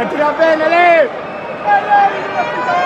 E tira bene lei! E lei,